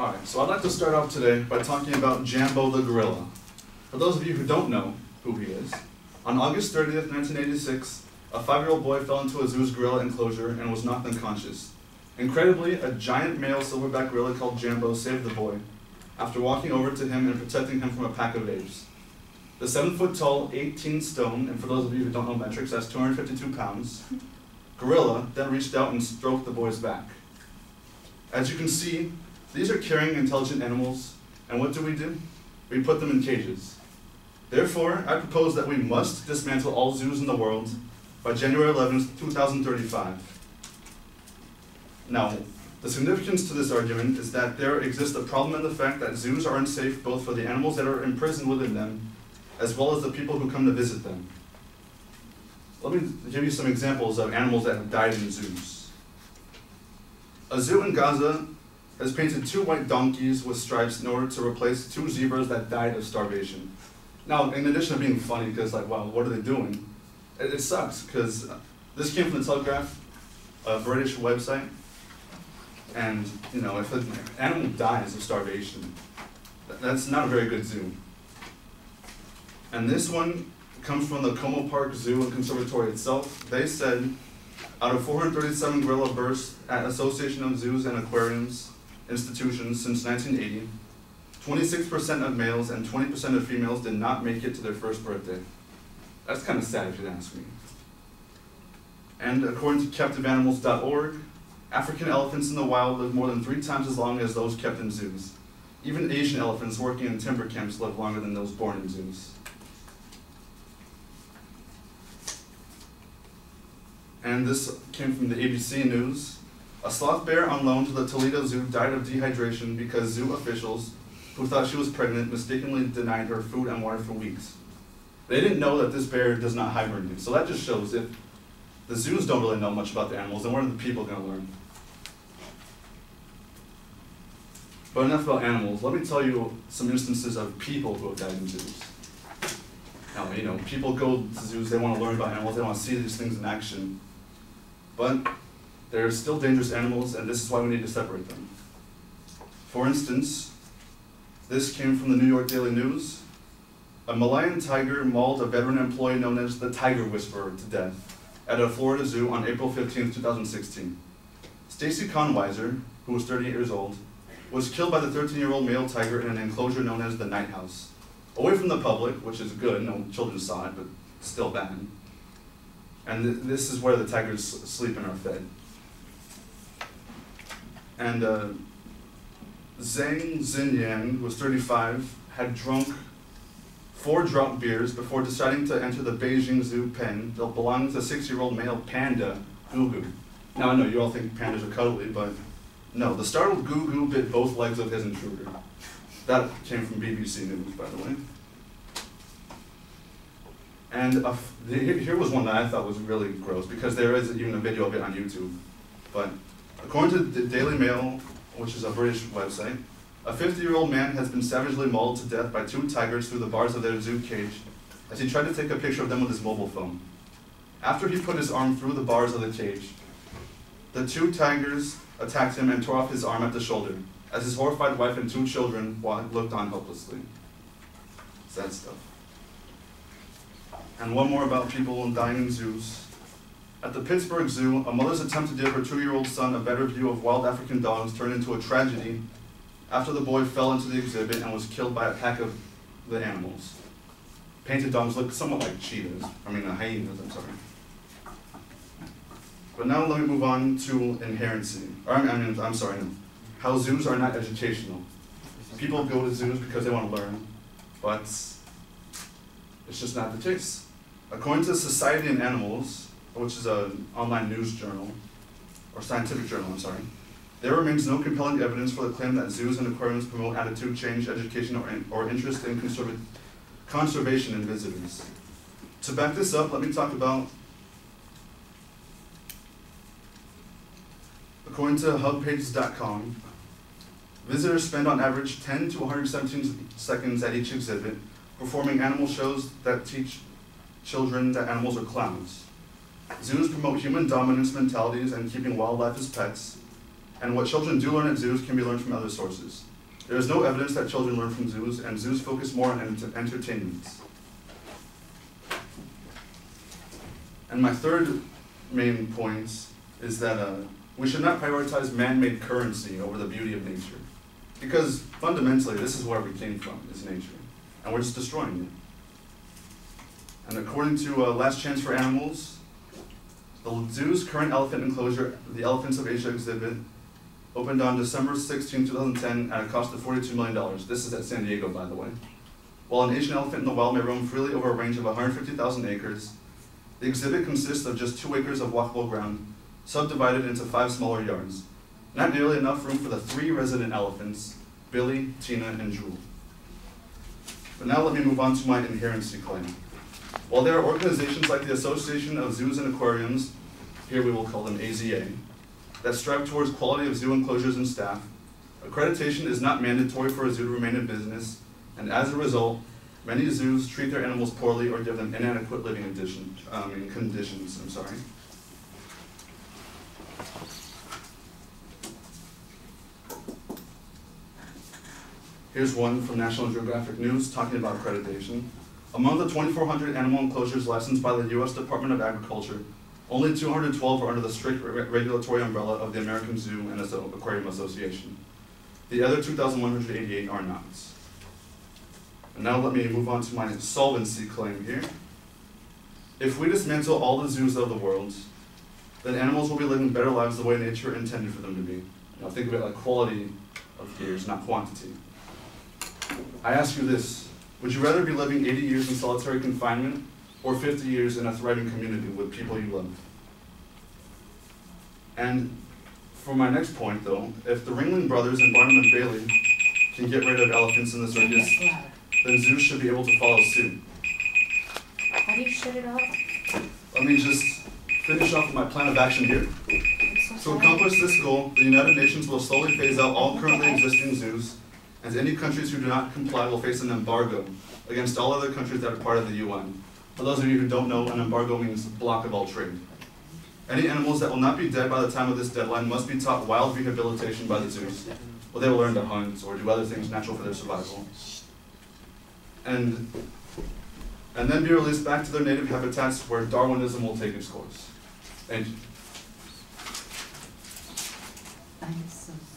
Alright, so I'd like to start off today by talking about Jambo the gorilla. For those of you who don't know who he is, on August 30th, 1986, a five-year-old boy fell into a zoo's gorilla enclosure and was knocked unconscious. Incredibly, a giant male silverback gorilla called Jambo saved the boy after walking over to him and protecting him from a pack of apes. The seven foot tall, 18 stone, and for those of you who don't know metrics, that's 252 pounds, gorilla then reached out and stroked the boy's back. As you can see, these are caring, intelligent animals, and what do we do? We put them in cages. Therefore, I propose that we must dismantle all zoos in the world by January 11th, 2035. Now, the significance to this argument is that there exists a problem in the fact that zoos are unsafe both for the animals that are imprisoned within them, as well as the people who come to visit them. Let me give you some examples of animals that have died in zoos. A zoo in Gaza has painted two white donkeys with stripes in order to replace two zebras that died of starvation. Now, in addition to being funny, because like, wow, what are they doing? It, it sucks, because this came from the Telegraph, a British website, and you know, if an animal dies of starvation, that's not a very good zoo. And this one comes from the Como Park Zoo and Conservatory itself. They said out of 437 gorilla births at Association of Zoos and Aquariums institutions since 1980, 26% of males and 20% of females did not make it to their first birthday. That's kind of sad if you ask me. And according to captiveanimals.org, African elephants in the wild live more than three times as long as those kept in zoos. Even Asian elephants working in timber camps live longer than those born in zoos. And this came from the ABC News. A sloth bear on loan to the Toledo Zoo died of dehydration because zoo officials, who thought she was pregnant, mistakenly denied her food and water for weeks. They didn't know that this bear does not hibernate, so that just shows if the zoos don't really know much about the animals, then what are the people going to learn? But enough about animals. Let me tell you some instances of people who have died in zoos. Now, you know, people go to zoos, they want to learn about animals, they want to see these things in action. But they're still dangerous animals, and this is why we need to separate them. For instance, this came from the New York Daily News. A Malayan tiger mauled a veteran employee known as the Tiger Whisperer to death at a Florida zoo on April 15, 2016. Stacey Konwiser, who was 38 years old, was killed by the 13-year-old male tiger in an enclosure known as the Night House. Away from the public, which is good, no children saw it, but still bad. And th this is where the tigers sleep and are fed. And uh, Zhang Xinyang, who was 35, had drunk four drop beers before deciding to enter the Beijing Zoo pen that belonged to six-year-old male panda, Gugu. Now I know you all think pandas are cuddly, but no, the startled Gugu bit both legs of his intruder. That came from BBC News, by the way. And here was one that I thought was really gross because there is even a video of it on YouTube. But according to the Daily Mail, which is a British website, a 50-year-old man has been savagely mauled to death by two tigers through the bars of their zoo cage as he tried to take a picture of them with his mobile phone. After he put his arm through the bars of the cage, the two tigers attacked him and tore off his arm at the shoulder, as his horrified wife and two children looked on helplessly. Sad stuff. And one more about people dying in zoos. At the Pittsburgh Zoo, a mother's attempt to give her two-year-old son a better view of wild African dogs turned into a tragedy after the boy fell into the exhibit and was killed by a pack of the animals. Painted dogs look somewhat like cheetahs, I mean, uh, hyenas, I'm sorry. But now let me move on to inherency. Or, I mean, I'm sorry. How zoos are not educational. People go to zoos because they want to learn, but it's just not the case. According to Society and Animals, which is an online news journal, or scientific journal, I'm sorry, there remains no compelling evidence for the claim that zoos and aquariums promote attitude change, education, or, in, or interest in conservation in visitors. To back this up, let me talk about According to hubpages.com, visitors spend on average 10 to 117 seconds at each exhibit performing animal shows that teach children that animals are clowns. Zoos promote human dominance mentalities and keeping wildlife as pets. and what children do learn at zoos can be learned from other sources. There is no evidence that children learn from zoos, and zoos focus more on enter- entertainment. And my third main point is that uh, we should not prioritize man-made currency over the beauty of nature. Because fundamentally, this is where we came from, is nature. And we're just destroying it. And according to uh, Last Chance for Animals, the zoo's current elephant enclosure, the Elephants of Asia exhibit, opened on December 16, 2010 at a cost of $42 million. This is at San Diego, by the way. While an Asian elephant in the wild may roam freely over a range of 150,000 acres, the exhibit consists of just two acres of walkable ground, subdivided into five smaller yards. Not nearly enough room for the three resident elephants, Billy, Tina, and Jewel. But now let me move on to my inherency claim. While there are organizations like the Association of Zoos and Aquariums, here we will call them AZA, that strive towards quality of zoo enclosures and staff, accreditation is not mandatory for a zoo to remain in business, and as a result, many zoos treat their animals poorly or give them inadequate living addition, um, conditions, I'm sorry. Here's one from National Geographic News talking about accreditation. Among the 2,400 animal enclosures licensed by the U.S. Department of Agriculture, only 212 are under the strict re- regulatory umbrella of the American Zoo and Aquarium Association. The other 2,188 are not. And now let me move on to my solvency claim here. If we dismantle all the zoos of the world, then animals will be living better lives the way nature intended for them to be. Now think of it like quality of years, not quantity. I ask you this, would you rather be living 80 years in solitary confinement or 50 years in a thriving community with people you love? And for my next point though, if the Ringling Brothers and Barnum and Bailey can get rid of elephants in the circus, then zoos should be able to follow suit. How do you shut it off? Let me just finish off with my plan of action here. So To accomplish this goal, the United Nations will slowly phase out all currently existing zoos, and any countries who do not comply will face an embargo against all other countries that are part of the UN. For those of you who don't know, an embargo means block of all trade. Any animals that will not be dead by the time of this deadline must be taught wild rehabilitation by the zoos, where they will learn to hunt or do other things natural for their survival. And, and then be released back to their native habitats where Darwinism will take its course. Thank you. Sorry.